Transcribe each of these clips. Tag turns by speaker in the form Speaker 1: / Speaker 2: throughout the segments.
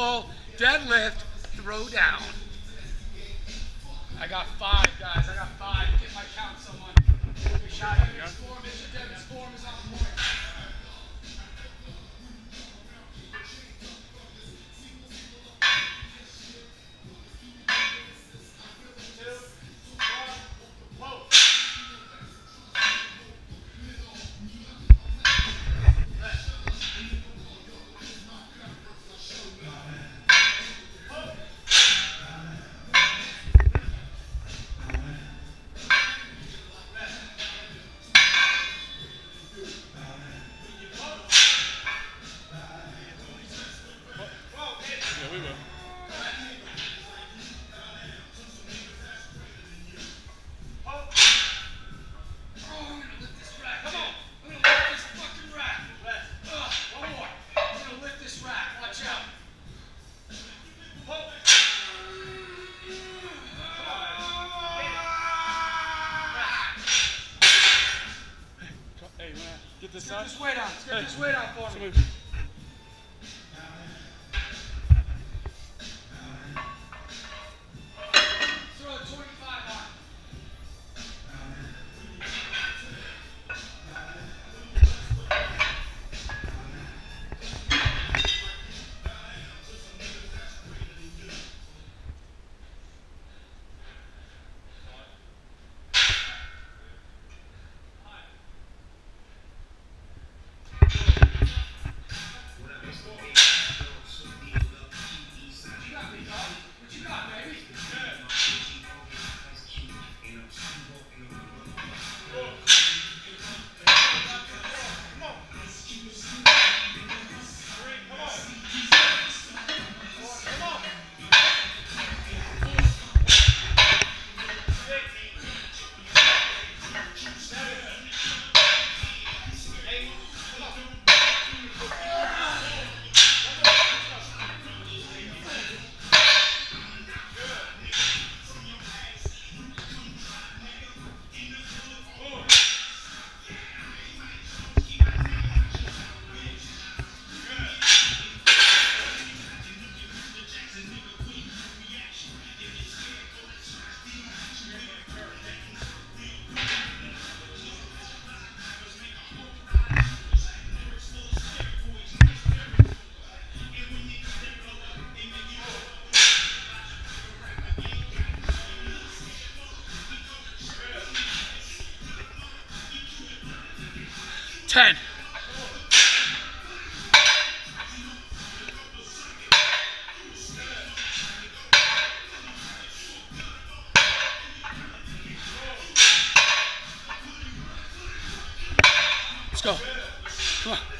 Speaker 1: pull, deadlift, throw down. I got five, guys. I got five. Get my count, someone. Shot. 10. Let's go. Come on.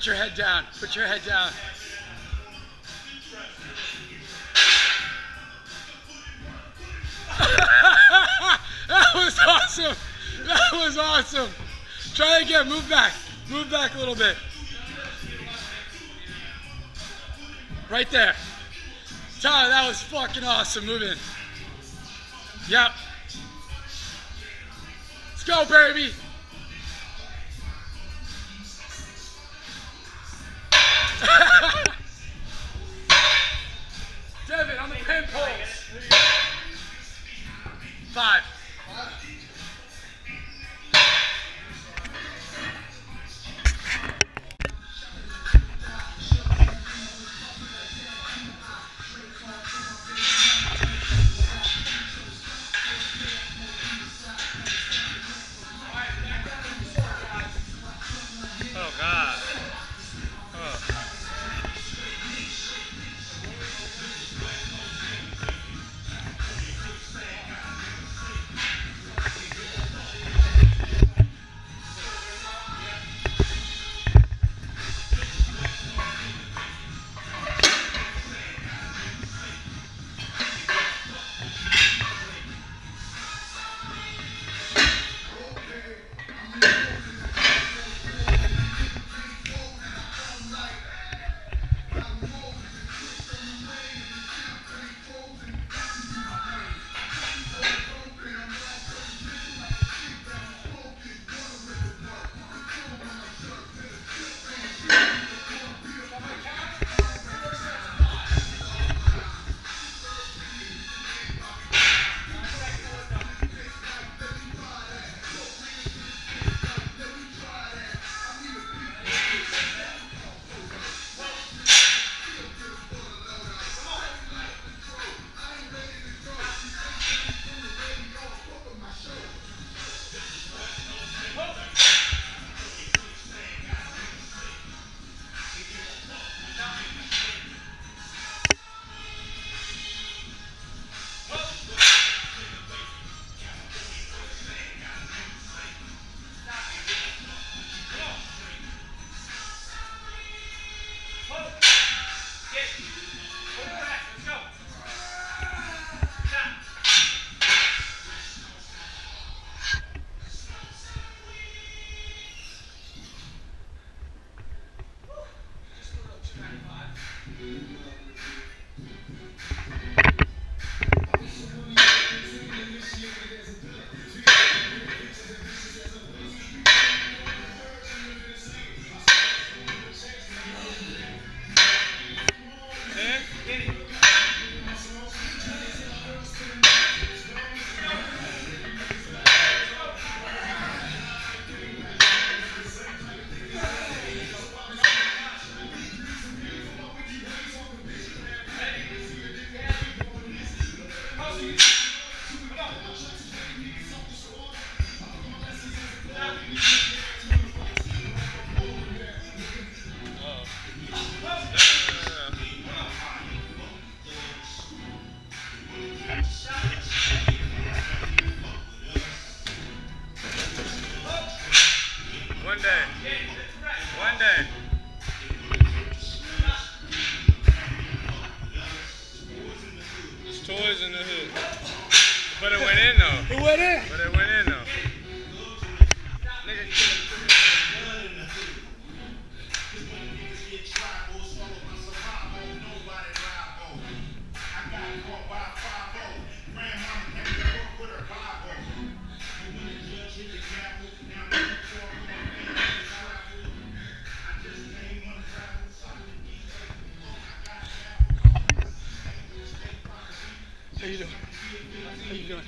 Speaker 1: Put your head down. Put your head down. that was awesome. That was awesome. Try again. Move back. Move back a little bit. Right there. Tyler, that was fucking awesome. Move in. Yep. Let's go, baby. Devin, on the pin pulls. Five.
Speaker 2: Oh toys in the hood. But it went in though.
Speaker 1: It went in.
Speaker 2: But it went in though.
Speaker 1: How you doing? How you doing?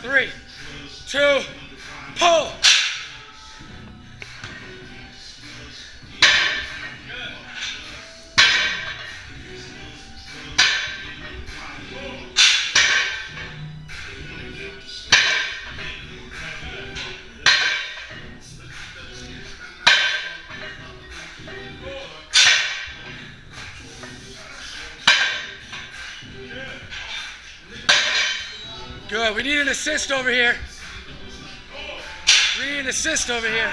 Speaker 1: Three, two, pull. We need an assist over here. We need an assist over here.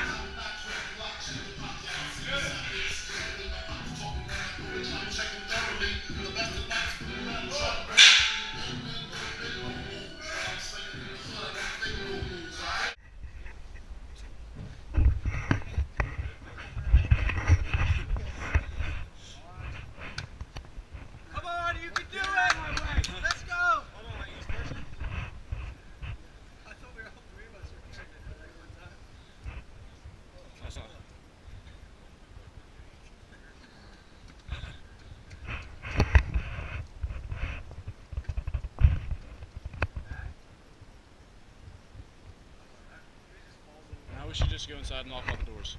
Speaker 2: Just go inside and lock all the doors.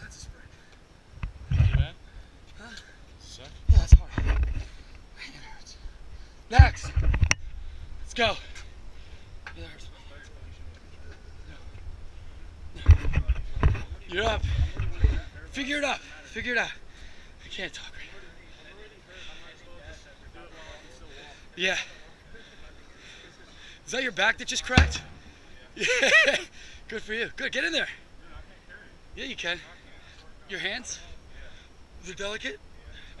Speaker 1: That's a spread.
Speaker 2: Too bad?
Speaker 1: Huh?
Speaker 2: Suck.
Speaker 1: Yeah, that's hard. Man, it hurts. Next. Let's go. Yeah, that hurts. You're up. Figure it out. Figure it out. I can't talk right now. Yeah. Is that your back that just cracked? Yeah. Good for you. Good. Get in there. Yeah, you can. Your hands? They're delicate?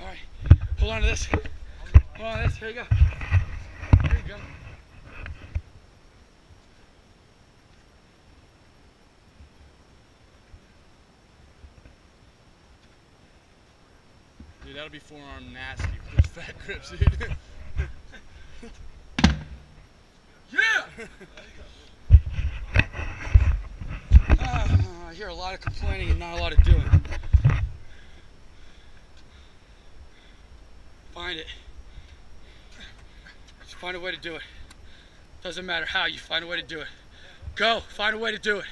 Speaker 1: All right. Hold on to this. Hold on to this. Here you go. Here you go.
Speaker 2: Dude, that'll be forearm nasty those fat grips, dude.
Speaker 1: Yeah! Ah, I hear a lot of complaining and not a lot of doing. Find it. Just find a way to do it. Doesn't matter how, you find a way to do it. Go, find a way to do it.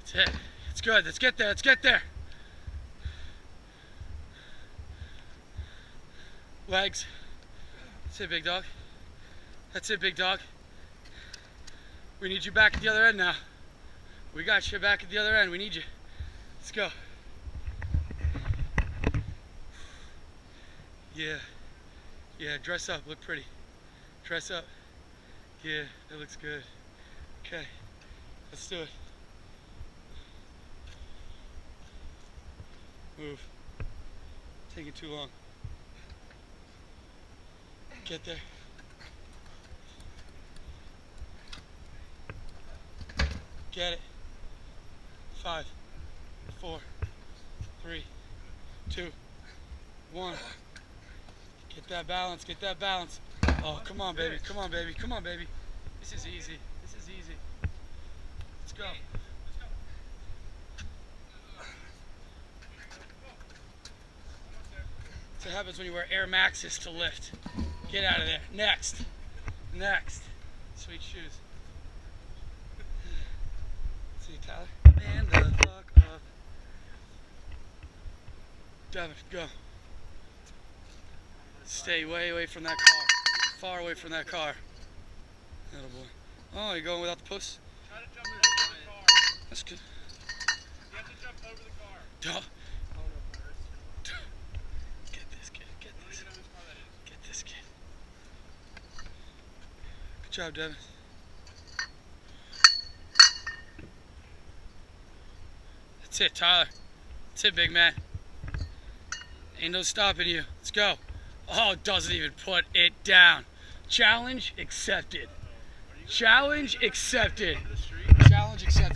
Speaker 1: That's it. It's good. Let's get there. Let's get there. Legs. That's it, big dog. That's it, big dog. We need you back at the other end now. We got you back at the other end. We need you. Let's go. Yeah. Yeah, dress up. Look pretty. Dress up. Yeah, that looks good. Okay. Let's do it. Move. Taking too long. Get there. Get it. Five, four, three, two, one. Get that balance. Get that balance. Oh, come on, baby. Come on, baby. Come on, baby. This is easy. This is easy. Let's go. That's what happens when you wear Air Maxes to lift. Get out of there. Next. Next. Sweet shoes. See Tyler? Man the fuck up. Devin, go. Stay way away from that car. Far away from that car. Little boy. Oh, you're going without the puss?
Speaker 2: Try to jump over the car.
Speaker 1: That's good.
Speaker 2: You have to jump over the car.
Speaker 1: Duh. Get this kid. Get
Speaker 2: I don't
Speaker 1: this.
Speaker 2: even know whose car that is.
Speaker 1: Get this kid. Good job, Devin. That's it, Tyler. That's it, big man. Ain't no stopping you. Let's go. Oh, doesn't even put it down. Challenge accepted. Challenge accepted. Challenge accepted.